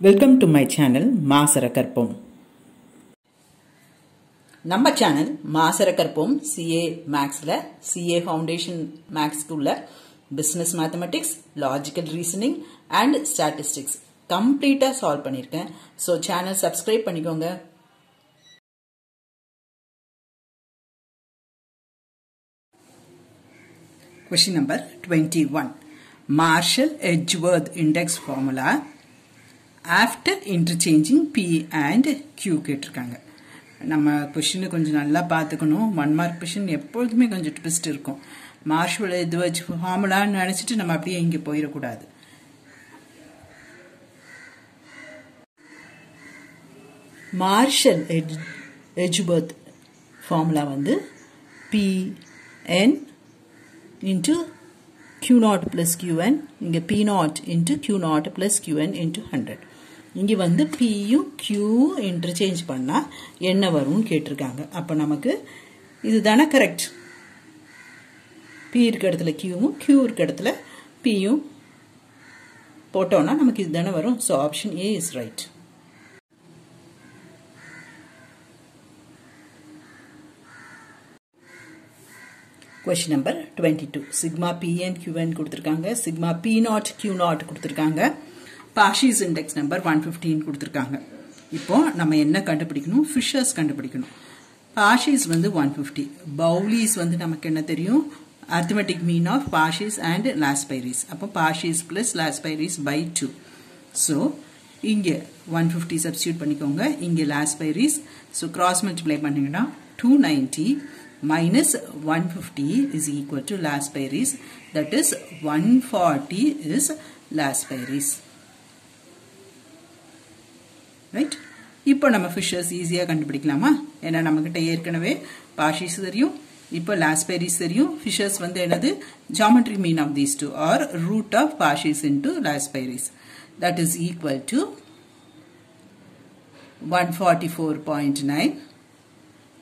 Welcome to my channel மாசர கற்போம் நம்ம சேனல் மாசர கற்போம் சிஏ மேக்ஸில் சிஏ ஃபவுண்டேஷன் மேக்ஸ்க்கு உள்ள business mathematics logical reasoning and statistics கம்ப்ளீட்டாக சால்வ் பண்ணியிருக்கேன். ஸோ சேனல் சப்ஸ்கிரைப் பண்ணிக்கோங்க. Question number 21. Marshall Edgeworth index formula after interchanging P and Q கேட்டிருக்காங்க. நம்ம கொஷினை கொஞ்சம் நல்லா பார்த்துக்கணும். ஒன் மார்க் கொஷின் எப்பொழுதுமே கொஞ்சம் ட்விஸ்ட் இருக்கும். மார்ஷல் இது வச்சு ஃபார்முலான்னு நினச்சிட்டு நம்ம அப்படியே இங்கே போயிடக்கூடாது. மார்ஷல் எஜ் எஜ்பர்த் ஃபார்முலா வந்து P N into q naught plus qn இங்க p naught into q naught plus qn into 100 இங்க வந்து p யும் q இன்டர்சேஞ்ச் பண்ணா என்ன வரும்னு கேட்டிருக்காங்க. அப்ப நமக்கு இதுதானே கரெக்ட் p இருக்க இடத்துல qவும் q இருக்க இடத்துல பியும் போட்டோன்னா போட்டோம்னா நமக்கு இதுதானே வரும். So option A is right question number twenty two sigma P N Q N கொடுத்துருக்காங்க. Sigma P not Q not கொடுத்துருக்காங்க. பாஷிஸ் இண்டெக்ஸ் நம்பர் ஒன் ஃபிஃப்டின்னு கொடுத்துருக்காங்க. இப்போ நம்ம என்ன கண்டுபிடிக்கணும்? ஃபிஷர்ஸ் கண்டுபிடிக்கணும். பாஷிஸ் வந்து ஒன் ஃபிஃப்டி பவுலிஸ் வந்து நமக்கு என்ன தெரியும்? Arithmetic mean of Paasche's and Laspeyres அப்போ Paasche's plus Laspeyres by two so இங்கே ஒன் ஃபிஃப்டி சப்ஸ்டியூட் பண்ணிக்கோங்க. இங்கே லாஸ்பைரிஸ் ஸோ கிராஸ் மல்டிப்ளை பண்ணிங்கன்னா two ninety minus 150 is equal to last Paris that is 140 is last Paris right இப்போ நம்ம Fisher's ஈஸியாக கண்டுபிடிக்கலாமா? ஏன்னா நம்மக்கிட்ட ஏற்கனவே பாஷிஸ் தெரியும். இப்போ லாஸ்பெரிஸ் தெரியும். ஃபிஷர்ஸ் வந்து என்னது? Geometry mean of these two or root of Paasche's into Laspeyres that is equal to one forty four point nine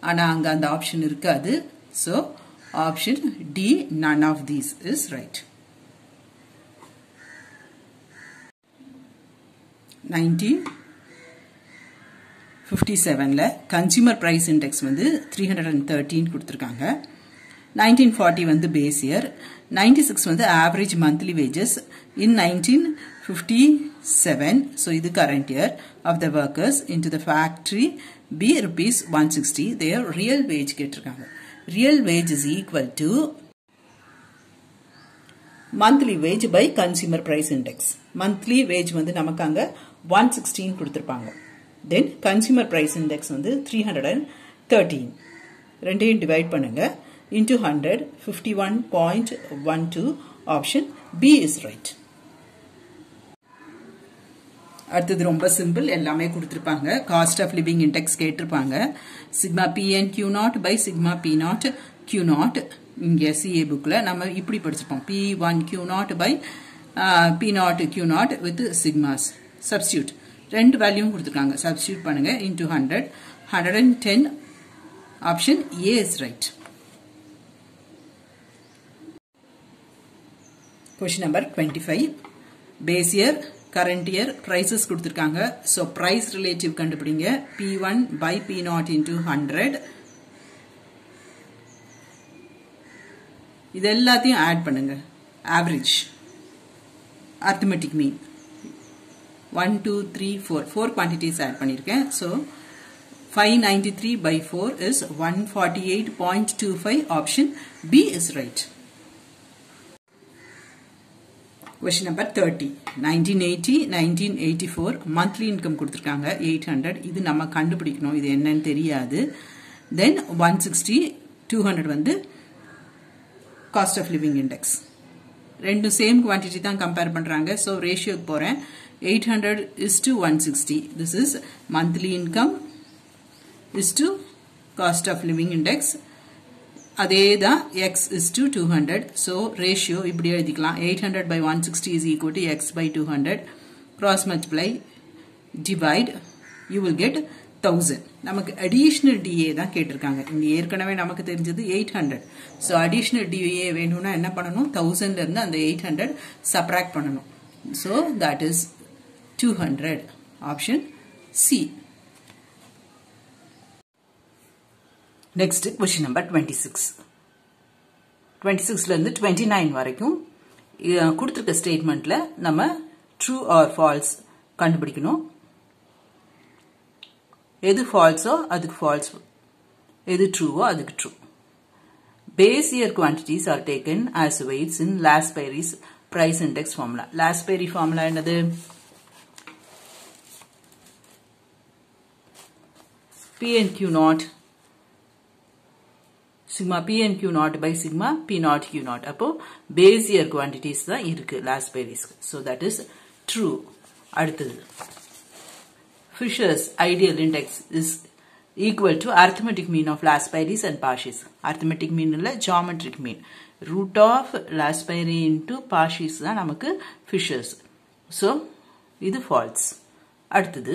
ஆனால் அங்கே அந்த ஆப்ஷன் இருக்காது. So option D none of these is right nineteen fifty செவனில் consumer price index வந்து three hundred and thirteen கொடுத்துருக்காங்க. Nineteen forty வந்து base year ninety six வந்து average monthly wages in nineteen fifty seven so இது current year of the workers in to the factory be rupees one sixty their real wage கேட்டிருக்காங்க. Real wage is equal to monthly wage by consumer price index monthly wage வந்து நமக்கு அங்கே one sixteen கொடுத்துருப்பாங்க. Then consumer price index வந்து three hundred and thirteen ரெண்டையும் divide பண்ணுங்க. Into hundred fifty one point one two option B is right அடுத்தது ரொம்ப simple எல்லாமே கொடுத்துருப்பாங்க. காஸ்ட் ஆஃப் லிவிங் இண்டெக்ஸ் கேட்டிருப்பாங்க. Sigma P N Q naught by sigma P naught Q naught இங்கே CA புக்கில் நம்ம இப்படி படிச்சிருப்போம். P one Q naught by P naught Q naught with sigmas substitute ரெண்டு வேல்யூவும் கொடுத்துருக்காங்க. சப்ஸ்டியூட் பண்ணுங்க. Into hundred hundred and ten option A is right question number twenty five base year current year prices கொடுத்துருக்காங்க. So price relative கண்டுபிடிங்க. P one by P naught into hundred இது எல்லாத்தையும் add பண்ணுங்க. Average arithmetic mean one two three four four quantities add பண்ணியிருக்கேன் so five ninety three by four is one forty eight point two five option B is right question number thirty nineteen eighty nineteen eighty four monthly income கொடுத்துருக்காங்க. Eight hundred இது நம்ம கண்டுபிடிக்கணும். இது என்னன்னு தெரியாது. Then one sixty two hundred வந்து cost of living index ரெண்டும் same quantity தான் கம்பேர் பண்ணுறாங்க ஸோ ரேஷியோக்கு போகிறேன் 800 is to 160. This is monthly income is to cost of living index. அதேதான் x is to 200. So ratio இப்படி எழுதிக்கலாம் 800 by 160 is equal to x by 200. Cross multiply, divide, you will get 1000. நமக்கு additional DA தான் கேட்டிருக்காங்க. இந்த ஏற்கனவே நமக்கு தெரிஞ்சது 800. So additional DA வேண்டும்னா என்ன பண்ணணும்? 1000ல இருந்து அந்த 800 subtract பண்ணணும். So that is 200. Option C. Next question number twenty six twenty சிக்ஸ்லேருந்து twenty nine வரைக்கும் கொடுத்துருக்க ஸ்டேட்மெண்ட்டில் நம்ம ட்ரூ ஆர் ஃபால்ஸ் கண்டுபிடிக்கணும். எது ஃபால்ஸோ அதுக்கு ஃபால்ஸ் எது ட்ரூவோ அதுக்கு true base year quantities are taken as weights in Laspeyres price index formula Laspeyre formula என்னது? P and Q naught sigma P and Q naught by sigma P naught Q naught அப்போ base year quantities தான் இருக்கு லாஸ்பெரிஸ்க்கு so that is true அடுத்தது Fisher's ideal index is equal to arithmetic mean of Laspeiris and Parshis. Arithmetic mean இல்ல geometric mean. root of Lasperi into Parshis தான் நமக்கு Fishers. So, இது false. அடுத்தது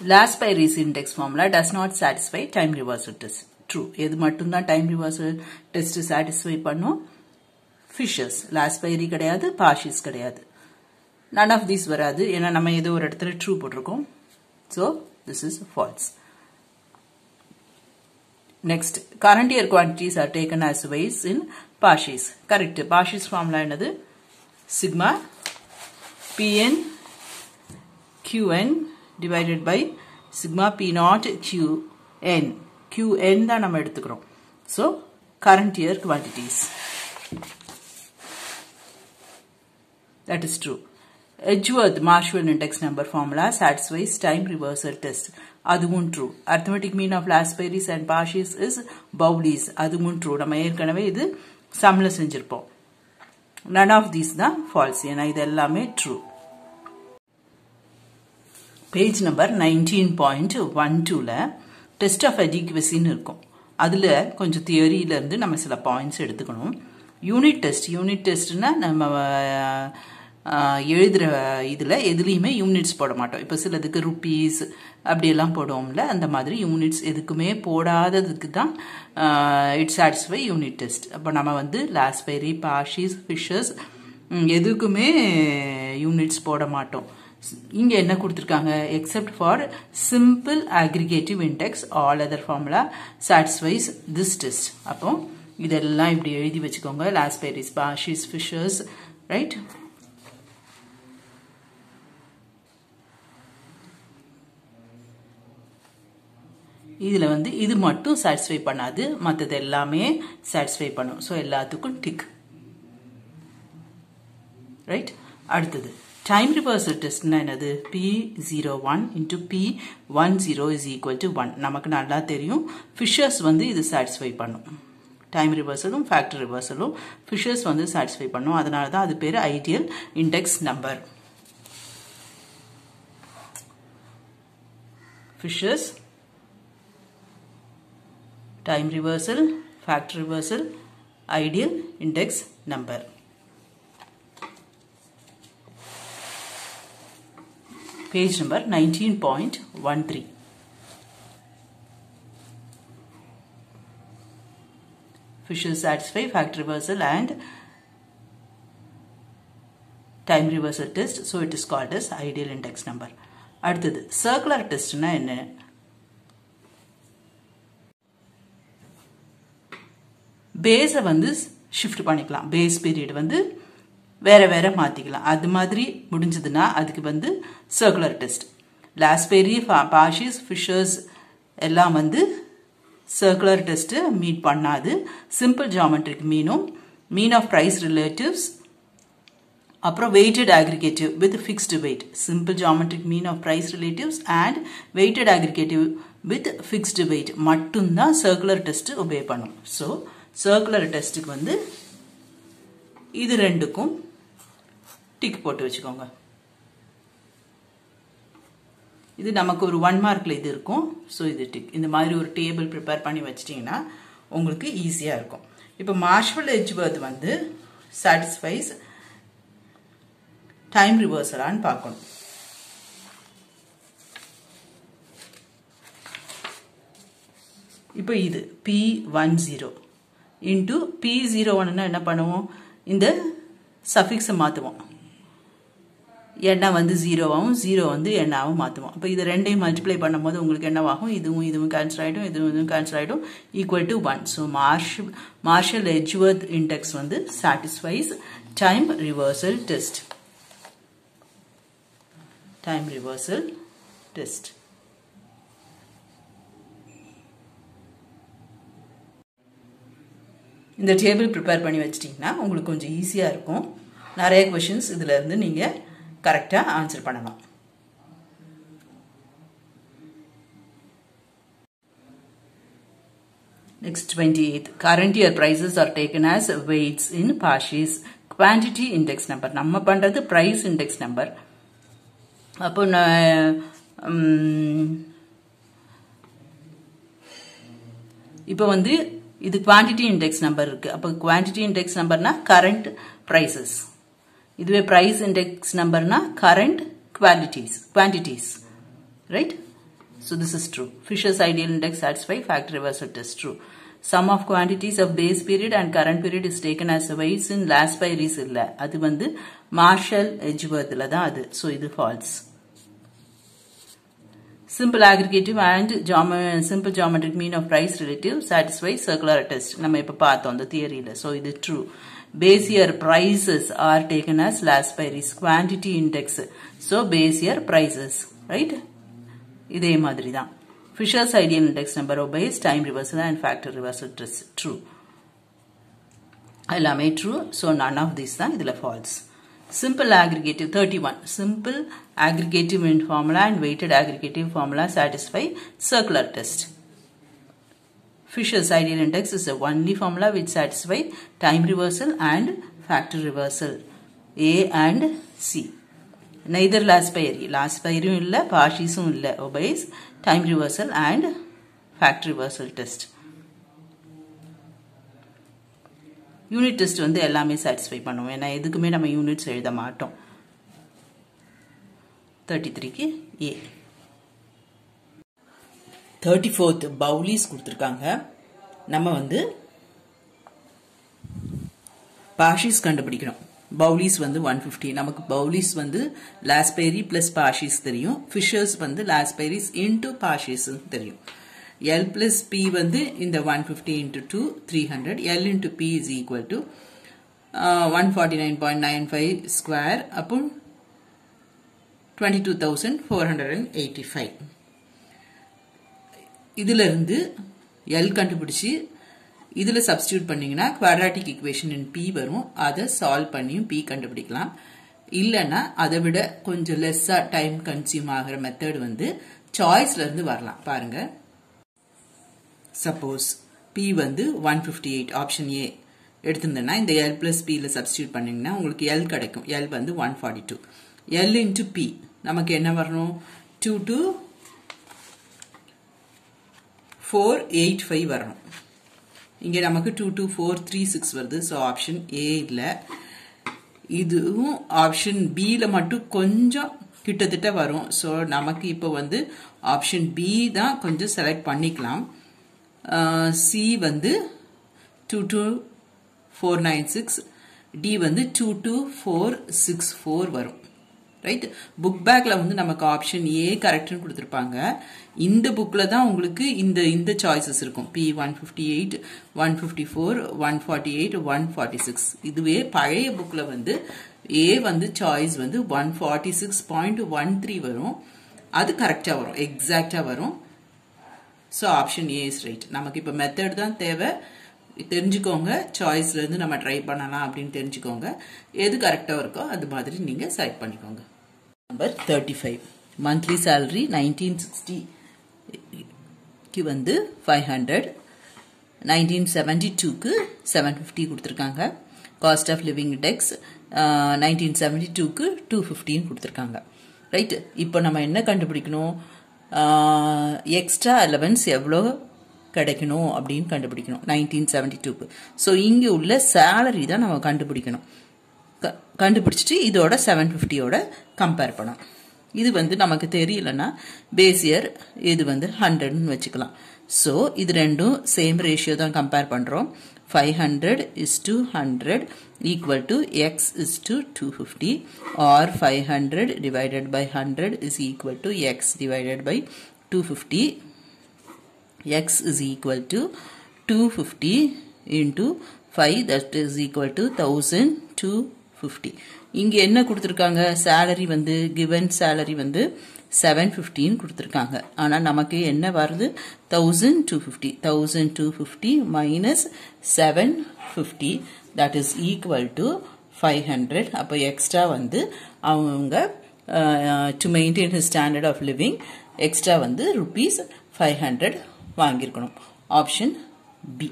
Laspeiris index formula does not satisfy time reversal test true எது மட்டும்தான் time reversal test satisfy பண்ணும்? Fishers. பைரி கிடையாது Parshis கிடையாது. நன் ஆஃப் தீஸ் வராது. ஏன்னா நம்ம ஏதோ ஒரு இடத்துல ட்ரூ போட்டிருக்கோம். So this is false next current year quantities are taken as weights in Paasche's correct Paasche's formula என்னது? Sigma P N Q N divided by sigma P naught Q N Q N தான் நம்ம எடுத்துக்கிறோம் so current year quantities that is true Edgeworth Marshall index number formula satisfies time reversal test. அதுவும் true. Arithmetic mean of Laspeiris and Parshis is Bowley's. அதுவும் true. நம்ம ஏற்கனவே இது சம்ல செஞ்சிருப்போம் none of these தான் false ஏன்னா இது எல்லாமே true. Page number nineteen point one டூவில் டெஸ்ட் ஆஃப் அடிக்வசின்னு இருக்கும். அதில் கொஞ்சம் தியரியிலேருந்து நம்ம சில பாயிண்ட்ஸ் எடுத்துக்கணும். யூனிட் டெஸ்ட் யூனிட் டெஸ்ட்னா நம்ம எழுதுகிற இதில் எதுலேயுமே யூனிட்ஸ் போட மாட்டோம். இப்போ சிலதுக்கு ருப்பீஸ் அப்படியெல்லாம் போடுவோம்ல அந்த மாதிரி யூனிட்ஸ் எதுக்குமே போடாததுக்கு தான் இட்ஸ் சாட்டிஸ்ஃபை யூனிட் டெஸ்ட் அப்போ நம்ம வந்து லாஸ்பெரி பாஷிஸ் ஃபிஷஸ் எதுக்குமே யூனிட்ஸ் போட மாட்டோம். இங்க என்ன கொடுத்துருக்காங்க? Except for simple aggregative index all other formula satisfies this test அப்போ இதெல்லாம் இப்படி எழுதி வச்சுக்கோங்க. லாஸ்பெரிஸ் பாஷிஸ் ஃபிஷர்ஸ் ரைட் இதில் வந்து இது மட்டும் சாட்டிஸ்ஃபை பண்ணாது. மற்றது எல்லாமே சாட்டிஸ்ஃபை பண்ணும். ஸோ எல்லாத்துக்கும் டிக் ரைட் அடுத்தது. டைம் ரிவர்சல் டெஸ்ட்னா என்னது? P zero one into P one zero is equal to one நமக்கு நல்லா தெரியும். ஃபிஷர்ஸ் வந்து இது சாட்டிஸ்ஃபை பண்ணும். டைம் ரிவர்சலும் ஃபேக்டர் ரிவர்சலும் ஃபிஷர்ஸ் வந்து சாட்டிஸ்ஃபை பண்ணும். அதனால தான் அது பேர் ideal index number Fisher's time reversal factor reversal ideal index number page number nineteen point one three Fishes satisfy fact reversal and time reversal test so it is called is ideal index number அடுத்தது circular டெஸ்ட்னா என்ன பேஸை வந்து shift பண்ணிக்கலாம் base period வந்து வேற வேற மாற்றிக்கலாம் அது மாதிரி முடிஞ்சதுன்னா அதுக்கு வந்து circular test Laspeyres Paasche's Fisher's எல்லாம் வந்து சர்க்குலர் டெஸ்ட்டு மீட் பண்ணாது. சிம்பிள் ஜாமெட்ரிக் மீனும் மீன் ஆஃப் ப்ரைஸ் ரிலேட்டிவ்ஸ் அப்புறம் weighted aggregative with fixed weight simple geometric mean of price relatives and weighted aggregative with fixed weight மட்டும்தான் circular test obey பண்ணும் so circular டெஸ்ட்டுக்கு வந்து இது ரெண்டுக்கும் tick போட்டு வச்சுக்கோங்க. இது நமக்கு ஒரு ஒன் மார்க்ல இது இருக்கும். ஸோ இது டிக் இந்த மாதிரி ஒரு டேபிள் ப்ரிப்பேர் பண்ணி வச்சிட்டிங்கன்னா உங்களுக்கு ஈஸியாக இருக்கும். இப்போ மார்ஷல் எஜ்வர்த் வந்து சாட்டிஸ்ஃபைஸ் டைம் ரிவர்சலான்னு பார்க்கணும். இப்போ இது P one zero into P zero ஒன்னுனா என்ன பண்ணுவோம்? இந்த சஃபிக்ஸை மாற்றுவோம் எண்ணெய் வந்து ஜீரோவாகவும் ஜீரோ வந்து எண்ணாவும் மாற்றுவோம் அப்போ இது ரெண்டையும் மல்டிப்ளை பண்ணும்போது உங்களுக்கு என்னவாகும்? இதுவும் இதுவும் கேன்சல் ஆகிடும் இதுவும் இதுவும் கேன்சல் ஆகிடும் equal to one so Marsh Marshall Edgeworth index வந்து satisfies time reversal test time reversal test இந்த டேபிள் ப்ரிப்பேர் பண்ணி வச்சிட்டிங்கன்னா உங்களுக்கு கொஞ்சம் ஈஸியாக இருக்கும். நிறைய கொஷின்ஸ் இதில் இருந்து நீங்கள் கரெக்டாக ஆன்சர் பண்ணலாம் Next 28th. Current year prices are taken as weights in Pashi's quantity index number. நம்ம பண்றது price index number. அப்போ இப்போ வந்து இது குவான்டிட்டி இண்டெக்ஸ் நம்பர் இருக்கு அப்போ குவான்டிட்டி இண்டெக்ஸ் நம்பர்னா கரண்ட் ப்ரைசஸ் இதுவே price index நம்பர்னா current qualities quantities right so this is true Fisher's ideal index satisfy fact reversal test true sum of quantities of base period and current period is taken as weights in Laspeyres இல்லை அது வந்து Marshall எஜ்வர்த்தில் தான் அது. So இது false simple aggregative and geom simple geometric mean of price relative satisfies circular test. நம்ம இப்ப பார்த்தோம் அந்த தியரியில so இது true. base year prices are taken as last by risk quantity index so base year prices right இதே மாதிரி தான் Fisher's ideal index number obeys time reversal and factor reversal test true எல்லாமே true so none of these தான் இதுல false simple aggregative 31 simple aggregative in formula and weighted aggregative formula satisfy circular test Fisher's ideal index is the only formula which satisfy time reversal and factor reversal A and C neither last pair. last pair illa partiesum illa obeys time reversal and factor reversal test unit test வந்து எல்லாமே satisfy பண்ணுவோம் ஏன்னா எதுக்குமே நம்ம units எழுத மாட்டோம் thirty த்ரீக்கு A thirty fourth Pauli's கொடுத்துருக்காங்க. நம்ம வந்து பாஷிஸ் கண்டுபிடிக்கிறோம் பவுலிஸ் வந்து ஒன் ஃபிஃப்டி நமக்கு பவுலிஸ் வந்து லாஸ்பெரி பிளஸ் பாஷிஸ் தெரியும். ஃபிஷர்ஸ் வந்து லாஸ்பெரிஸ் இன்டூ பாஷிஸ் தெரியும். எல் பிளஸ் பி வந்து இந்த one fifty into two three hundred L into P is equal to one forty nine point nine five square அப்போ twenty two thousand four hundred and eighty five இதிலிருந்து L கண்டுபிடிச்சு இதில் substitute பண்ணிங்கன்னா quadratic equation இன் B வரும். அதை solve பண்ணியும் B கண்டுபிடிக்கலாம். இல்லைன்னா அதை விட கொஞ்சம் லெஸ்ஸாக டைம் கன்சியூம் ஆகிற மெத்தட் வந்து சாய்ஸ்லேருந்து வரலாம். பாருங்க. சப்போஸ் பி வந்து one fifty eight option A எடுத்திருந்தேன்னா இந்த எல் பிளஸ் பியில் சப்ஸ்டியூட் பண்ணிங்கன்னா உங்களுக்கு எல் கிடைக்கும். எல் வந்து one forty two L into P நமக்கு என்ன வரணும்? Two two four eight five வரணும். இங்கே நமக்கு two two four three six வருது. ஸோ ஆப்ஷன் ஏ இல்லை. இதுவும் ஆப்ஷன் பியில் மட்டும் கொஞ்சம் கிட்டத்தட்ட வரும். ஸோ நமக்கு இப்போ வந்து ஆப்ஷன் பி தான் கொஞ்சம் செலக்ட் பண்ணிக்கலாம். சி வந்து two two four nine six D வந்து two two four six four வரும். ரைட் புக் பேக்கில் வந்து நமக்கு ஆப்ஷன் ஏ கரெக்ட்னு கொடுத்துருப்பாங்க. இந்த புக்கில் தான் உங்களுக்கு இந்த இந்த சாய்ஸஸ் இருக்கும். P one fifty eight one fifty four one forty eight one forty six இதுவே பழைய புக்கில் வந்து ஏ வந்து சாய்ஸ் வந்து one forty six point one three வரும். அது கரெக்டாக வரும். எக்ஸாக்டாக வரும். So option A is right நமக்கு இப்போ மெத்தட் தான் தேவை. தெரிஞ்சுக்கோங்க. சாய்ஸ்லேருந்து நம்ம ட்ரை பண்ணலாம் அப்படின்னு தெரிஞ்சுக்கோங்க. எது கரெக்டாக இருக்கோ அது மாதிரி நீங்கள் செலக்ட் பண்ணிக்கோங்க. Number thirty five monthly salary nineteen சிக்ஸ்டிக்கு வந்து ஃபைவ் ஹண்ட்ரட் நைன்டீன் செவன்டி டூக்கு செவன் ஃபிஃப்டி கொடுத்துருக்காங்க. Cost of living index nineteen seventy டூக்கு டூ ஃபிஃப்டின்னு கொடுத்துருக்காங்க. ரைட் இப்போ நம்ம என்ன கண்டுபிடிக்கணும்? எக்ஸ்ட்ரா அலவன்ஸ் எவ்வளோ கிடைக்கணும் அப்படின்னு கண்டுபிடிக்கணும். நைன்டீன் செவன்டி டூக்கு ஸோ இங்கே உள்ள சேலரி தான் நம்ம கண்டுபிடிக்கணும். கண்டுபிடிச்சிட்டு இதோட செவன் ஃபிஃப்டியோட கம்பேர் பண்ணோம் இது வந்து நமக்கு தெரியலன்னா பேசியர் இது வந்து ஹண்ட்ரட்னு வச்சுக்கலாம். ஸோ இது ரெண்டும் சேம் ரேஷியோ தான் கம்பேர் பண்ணுறோம் five hundred is to hundred equal to X is to two fifty or five hundred divided by hundred is equal to X divided by two fifty X is equal to two fifty into five that is equal equal thousand two fifty இங்கே என்ன கொடுத்துருக்காங்க? Salary வந்து given salary வந்து seven ஃபிஃப்டின்னு கொடுத்துருக்காங்க. ஆனால் நமக்கு என்ன வருது? Thousand two fifty thousand two fifty minus seven fifty that is equal to five hundred அப்போ எக்ஸ்ட்ரா வந்து அவங்க to maintain his standard of living extra வந்து rupees five hundred வாங்கியிருக்கணும். Option B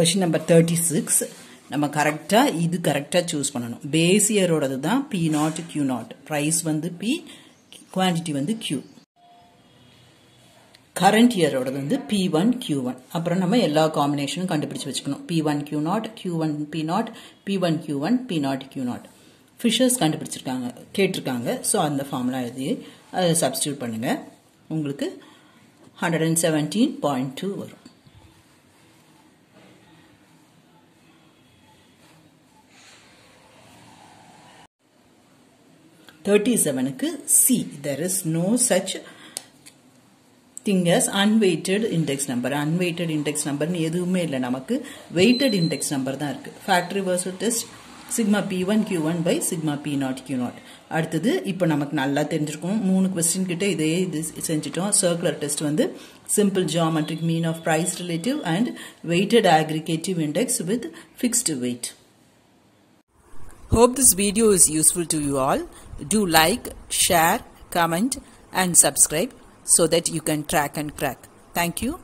question number thirty six நம்ம கரெக்டாக இது கரெக்டாக choose பண்ணணும். Base இயரோடது தான் P not Q not price வந்து பி குவான்டிட்டி வந்து கியூ கரண்ட் இயரோடது வந்து பி ஒன் கியூ ஒன் அப்புறம் நம்ம எல்லா காம்பினேஷனும் கண்டுபிடிச்சு வச்சுக்கணும். P one Q naught Q one P naught P one Q one P naught Q naught Fisher's கண்டுபிடிச்சிருக்காங்க கேட்டிருக்காங்க. ஸோ அந்த ஃபார்ம்லாம் எழுதி அதை சப்ஸ்டியூட் பண்ணுங்கள் உங்களுக்கு hundred and seventeen point two வரும். தேர்ட்டி செவனுக்கு see there is no such thing as unweighted index number. Unweighted index numberனு எதுவுமே இல்லை. நமக்கு weighted index number தான் இருக்கு. Factory reversal test sigma P one Q one by sigma P not Q not அடுத்தது இப்போ நமக்கு நல்லா தெரிஞ்சிருக்கும். மூணு கொஸ்டின் கிட்ட இதே இது செஞ்சிட்டோம். சர்க்குலர் டெஸ்ட் வந்து simple geometric mean of price relative and weighted aggregative index with fixed weight Hope this video is useful to you all. Do like, share, comment and subscribe so that you can track and crack. Thank you.